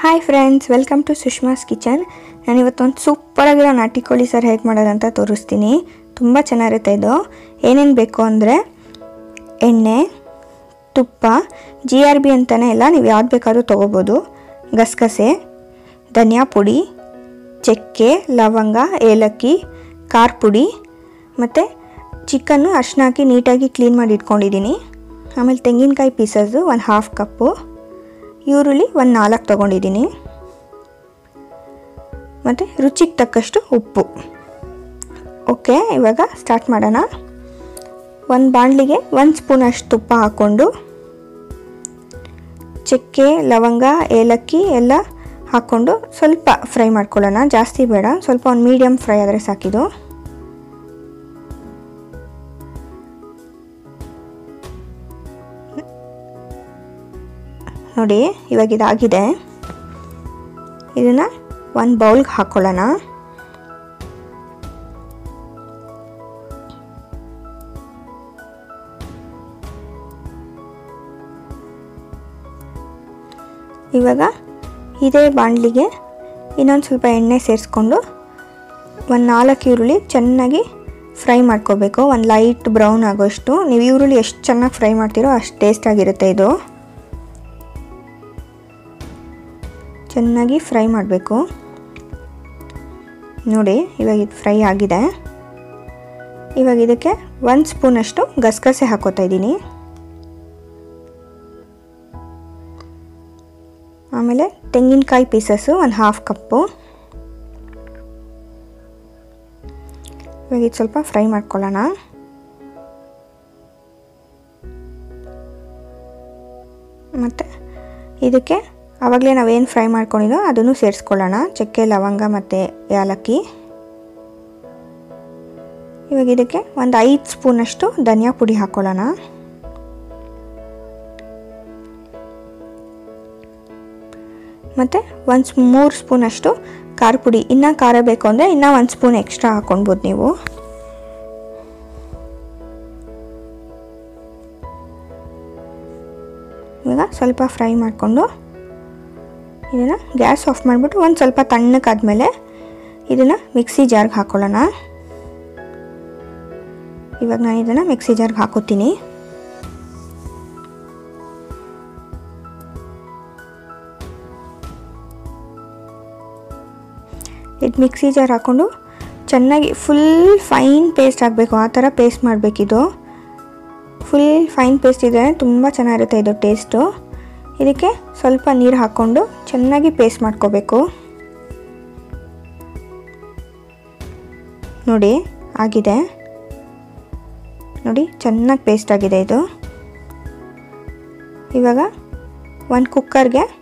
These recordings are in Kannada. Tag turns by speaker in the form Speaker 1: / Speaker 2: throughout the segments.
Speaker 1: Hi friends welcome to Sushma's kitchen ನಾನು ಇವತ್ತೊಂದು ಸೂಪರಾಗಿರೋ ನಾಟಿ ಕೋಳಿ ಸರ್ ಹೇಗೆ ಮಾಡೋದಂತ ತೋರಿಸ್ತೀನಿ. ತುಂಬ ಚೆನ್ನಾಗಿರುತ್ತೆ ಇದು. ಏನೇನು ಬೇಕು ಅಂದರೆ ಎಣ್ಣೆ, ತುಪ್ಪ ಜಿ ಆರ್ ಬಿ ಅಂತಲೇ ಇಲ್ಲ ನೀವು ಯಾವ್ದು ಬೇಕಾದರೂ ತೊಗೋಬೋದು. ಗಸಗಸೆ, ಧನಿಯಾ ಪುಡಿ, ಚಕ್ಕೆ, ಲವಂಗ, ಏಲಕ್ಕಿ, ಖಾರ ಪುಡಿ ಮತ್ತು ಚಿಕನ್ನು ಅರ್ಶಿನ ಹಾಕಿ ನೀಟಾಗಿ ಕ್ಲೀನ್ ಮಾಡಿ ಇಟ್ಕೊಂಡಿದ್ದೀನಿ. ಆಮೇಲೆ ತೆಂಗಿನಕಾಯಿ ಪೀಸಸ್ಸು ಒಂದು ಹಾಫ್ ಕಪ್ಪು ಈರುಳ್ಳಿ ಒಂದು ನಾಲ್ಕು ತೊಗೊಂಡಿದ್ದೀನಿ. ಮತ್ತು ರುಚಿಗೆ ತಕ್ಕಷ್ಟು ಉಪ್ಪು. ಓಕೆ ಇವಾಗ ಸ್ಟಾರ್ಟ್ ಮಾಡೋಣ. ಒಂದು ಬಾಣಲಿಗೆ ಒಂದು ಸ್ಪೂನಷ್ಟು ತುಪ್ಪ ಹಾಕ್ಕೊಂಡು ಚಕ್ಕೆ, ಲವಂಗ, ಏಲಕ್ಕಿ ಎಲ್ಲ ಹಾಕ್ಕೊಂಡು ಸ್ವಲ್ಪ ಫ್ರೈ ಮಾಡ್ಕೊಳ್ಳೋಣ. ಜಾಸ್ತಿ ಬೇಡ, ಸ್ವಲ್ಪ ಒಂದು ಮೀಡಿಯಮ್ ಫ್ರೈ ಆದರೆ ಸಾಕಿದು. ನೋಡಿ, ಇವಾಗ ಇದಾಗಿದೆ. ಇದನ್ನು ಒಂದು ಬೌಲ್ಗೆ ಹಾಕ್ಕೊಳ್ಳೋಣ ಇವಾಗ ಇದೇ ಬಾಣಲಿಗೆ ಇನ್ನೊಂದು ಸ್ವಲ್ಪ ಎಣ್ಣೆ ಸೇರಿಸ್ಕೊಂಡು ಒಂದು ನಾಲ್ಕು ಈರುಳ್ಳಿ ಚೆನ್ನಾಗಿ ಫ್ರೈ ಮಾಡ್ಕೋಬೇಕು. ಒಂದು ಲೈಟ್ ಬ್ರೌನ್ ಆಗೋಷ್ಟು. ನೀವು ಈರುಳ್ಳಿ ಎಷ್ಟು ಚೆನ್ನಾಗಿ ಫ್ರೈ ಮಾಡ್ತೀರೋ ಅಷ್ಟು ಟೇಸ್ಟಾಗಿರುತ್ತೆ ಇದು. ಚೆನ್ನಾಗಿ ಫ್ರೈ ಮಾಡಬೇಕು. ನೋಡಿ, ಇವಾಗ ಇದು ಫ್ರೈ ಆಗಿದೆ. ಇವಾಗ ಇದಕ್ಕೆ ಒಂದು ಸ್ಪೂನಷ್ಟು ಗಸಗಸೆ ಹಾಕೋತಾ ಇದ್ದೀನಿ. ಆಮೇಲೆ ತೆಂಗಿನಕಾಯಿ ಪೀಸಸ್ಸು ಒಂದು ಹಾಫ್ ಕಪ್ಪು. ಇವಾಗ ಇದು ಸ್ವಲ್ಪ ಫ್ರೈ ಮಾಡ್ಕೊಳ್ಳೋಣ. ಮತ್ತು ಇದಕ್ಕೆ ಆವಾಗಲೇ ನಾವೇನು ಫ್ರೈ ಮಾಡ್ಕೊಂಡಿದ್ದೋ ಅದನ್ನು ಸೇರಿಸ್ಕೊಳ್ಳೋಣ. ಚಕ್ಕೆ, ಲವಂಗ ಮತ್ತು ಏಲಕ್ಕಿ ಇವಾಗ ಇದಕ್ಕೆ ಒಂದು ಐದು ಸ್ಪೂನಷ್ಟು ಧನಿಯಾ ಪುಡಿ ಹಾಕ್ಕೊಳ್ಳೋಣ ಮತ್ತು ಒಂದು ಮೂರು ಸ್ಪೂನಷ್ಟು ಖಾರ ಪುಡಿ. ಇನ್ನೂ ಖಾರ ಬೇಕು ಅಂದರೆ ಇನ್ನೂ ಒಂದು ಸ್ಪೂನ್ ಎಕ್ಸ್ಟ್ರಾ ಹಾಕ್ಕೊಳ್ಬೋದು ನೀವು. ಇವಾಗ ಸ್ವಲ್ಪ ಫ್ರೈ ಮಾಡಿಕೊಂಡು ಇದನ್ನು ಗ್ಯಾಸ್ ಆಫ್ ಮಾಡಿಬಿಟ್ಟು ಒಂದು ಸ್ವಲ್ಪ ತಣ್ಣಕ್ಕಾದಮೇಲೆ ಇದನ್ನು ಮಿಕ್ಸಿ ಜಾರ್ಗೆ ಹಾಕೊಳ್ಳೋಣ. ಇವಾಗ ನಾನು ಇದನ್ನು ಮಿಕ್ಸಿ ಜಾರ್ಗೆ ಹಾಕೋತೀನಿ. ಇದು ಮಿಕ್ಸಿ ಜಾರ್ ಹಾಕ್ಕೊಂಡು ಚೆನ್ನಾಗಿ ಫುಲ್ ಫೈನ್ ಪೇಸ್ಟ್ ಆಗಬೇಕು, ಆ ಥರ ಪೇಸ್ಟ್ ಮಾಡಬೇಕಿದು. ಫುಲ್ ಫೈನ್ ಪೇಸ್ಟ್ ಇದೆ ತುಂಬ ಚೆನ್ನಾಗಿರುತ್ತೆ ಇದು ಟೇಸ್ಟು. ಇದಕ್ಕೆ ಸ್ವಲ್ಪ ನೀರು ಹಾಕ್ಕೊಂಡು ಚೆನ್ನಾಗಿ ಪೇಸ್ಟ್ ಮಾಡ್ಕೋಬೇಕು. ನೋಡಿ, ಆಗಿದೆ. ನೋಡಿ, ಚೆನ್ನಾಗಿ ಪೇಸ್ಟ್ ಆಗಿದೆ ಇದು. ಇವಾಗ ಒಂದು ಕುಕ್ಕರ್ಗೆ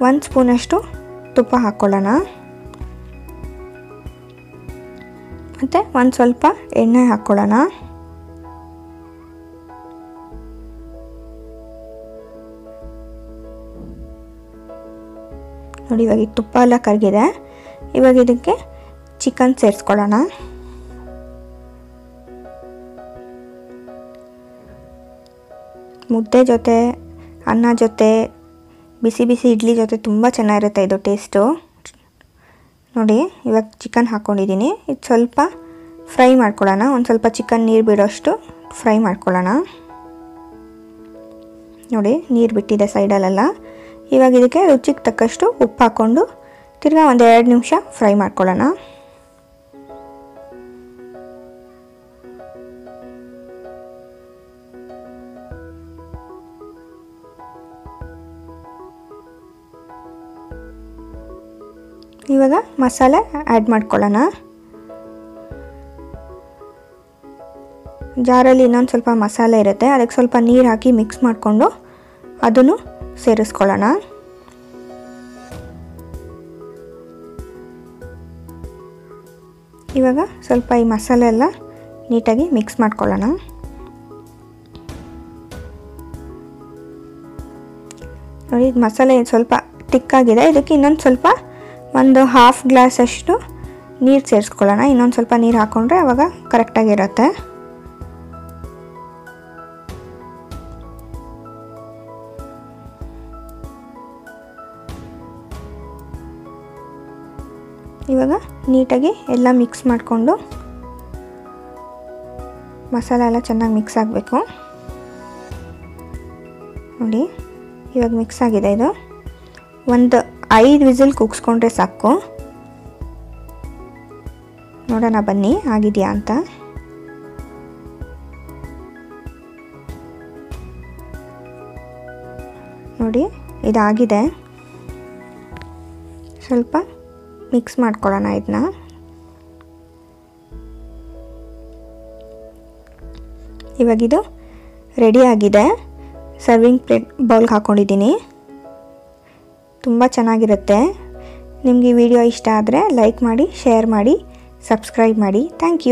Speaker 1: ಒಂದು ಸ್ಪೂನಷ್ಟು ತುಪ್ಪ ಹಾಕ್ಕೊಳ್ಳೋಣ. ಮತ್ತು ಒಂದು ಸ್ವಲ್ಪ ಎಣ್ಣೆ ಹಾಕ್ಕೊಳ್ಳೋಣ. ನೋಡಿ, ಇವಾಗ ತುಪ್ಪ ಎಲ್ಲ ಕರಗಿದೆ. ಇವಾಗ ಇದಕ್ಕೆ ಚಿಕನ್ ಸೇರಿಸ್ಕೊಳ್ಳೋಣ. ಮುದ್ದೆ ಜೊತೆ, ಅನ್ನ ಜೊತೆ, ಬಿಸಿ ಬಿಸಿ ಇಡ್ಲಿ ಜೊತೆ ತುಂಬ ಚೆನ್ನಾಗಿರುತ್ತೆ ಇದು ಟೇಸ್ಟು ನೋಡಿ, ಇವಾಗ ಚಿಕನ್ ಹಾಕ್ಕೊಂಡಿದ್ದೀನಿ ಇದು ಸ್ವಲ್ಪ ಫ್ರೈ ಮಾಡ್ಕೊಳ್ಳೋಣ. ಒಂದು ಸ್ವಲ್ಪ ಚಿಕನ್ ನೀರು ಬಿಡೋಷ್ಟು ಫ್ರೈ ಮಾಡ್ಕೊಳ್ಳೋಣ. ನೋಡಿ, ನೀರು ಬಿಟ್ಟಿದೆ ಸೈಡಲ್ಲೆಲ್ಲ ಇವಾಗ ಇದಕ್ಕೆ ರುಚಿಗೆ ತಕ್ಕಷ್ಟು ಉಪ್ಪು ಹಾಕ್ಕೊಂಡು ತಿರ್ಗಾ ಒಂದು ಎರಡು ನಿಮಿಷ ಫ್ರೈ ಮಾಡ್ಕೊಳ್ಳೋಣ. ಇವಾಗ ಮಸಾಲೆ ಆ್ಯಡ್ ಮಾಡ್ಕೊಳ್ಳೋಣ. ಜಾರಲ್ಲಿ ಇನ್ನೊಂದು ಸ್ವಲ್ಪ ಮಸಾಲೆ ಇರುತ್ತೆ, ಅದಕ್ಕೆ ಸ್ವಲ್ಪ ನೀರು ಹಾಕಿ ಮಿಕ್ಸ್ ಮಾಡಿಕೊಂಡು ಅದನ್ನು ಸೇರಿಸ್ಕೊಳ್ಳೋಣ. ಇವಾಗ ಸ್ವಲ್ಪ ಈ ಮಸಾಲೆ ಎಲ್ಲ ನೀಟಾಗಿ ಮಿಕ್ಸ್ ಮಾಡ್ಕೊಳ್ಳೋಣ. ನೋಡಿ ಮಸಾಲೆ ಸ್ವಲ್ಪ ತಿಕ್ಕಾಗಿದೆ. ಇದಕ್ಕೆ ಇನ್ನೊಂದು ಸ್ವಲ್ಪ ಒಂದು ಹಾಫ್ ಗ್ಲಾಸಷ್ಟು ನೀರು ಸೇರಿಸ್ಕೊಳ್ಳೋಣ. ಇನ್ನೊಂದು ಸ್ವಲ್ಪ ನೀರು ಹಾಕ್ಕೊಂಡ್ರೆ ಅವಾಗ ಕರೆಕ್ಟಾಗಿರುತ್ತೆ ಇವಾಗ ನೀಟಾಗಿ ಎಲ್ಲ ಮಿಕ್ಸ್ ಮಾಡಿಕೊಂಡು ಮಸಾಲ ಎಲ್ಲ ಚೆನ್ನಾಗಿ ಮಿಕ್ಸ್ ಆಗಬೇಕು. ನೋಡಿ, ಇವಾಗ ಮಿಕ್ಸ್ ಆಗಿದೆ ಇದು. ಒಂದು ಐದು ವಿಸಿಲ್ ಕುಗ್ಸ್ಕೊಂಡ್ರೆ ಸಾಕು. ನೋಡೋಣ ಬನ್ನಿ, ಆಗಿದೆಯಾ ಅಂತ. ನೋಡಿ, ಇದಾಗಿದೆ. ಸ್ವಲ್ಪ ಮಿಕ್ಸ್ ಮಾಡ್ಕೊಳ್ಳೋಣ ಇದನ್ನ. ಇವಾಗಿದು ರೆಡಿ ಆಗಿದೆ. ಸರ್ವಿಂಗ್ ಪ್ಲೇಟ್ ಬೌಲ್ಗೆ ಹಾಕ್ಕೊಂಡಿದ್ದೀನಿ ತುಂಬ ಚೆನ್ನಾಗಿರುತ್ತೆ. ನಿಮಗೆ ವಿಡಿಯೋ ಇಷ್ಟ ಆದರೆ ಲೈಕ್ ಮಾಡಿ ಶೇರ್ ಮಾಡಿ ಸಬ್ಸ್ಕ್ರೈಬ್ ಮಾಡಿ. Thank you